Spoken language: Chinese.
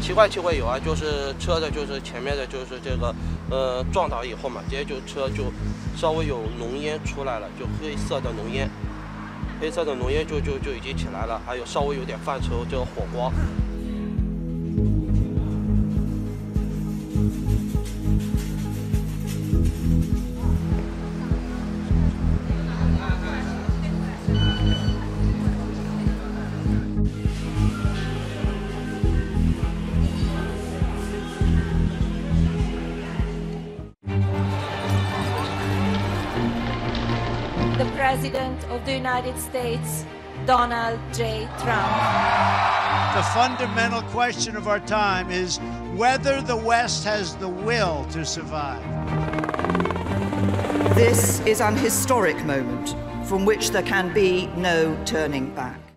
奇怪，奇怪有啊，就是车的，就是前面的，就是这个，呃，撞倒以后嘛，直接就车就稍微有浓烟出来了，就黑色的浓烟，黑色的浓烟就就就已经起来了，还有稍微有点泛出这个火光。The President of the United States, Donald J. Trump. The fundamental question of our time is whether the West has the will to survive. This is an historic moment from which there can be no turning back.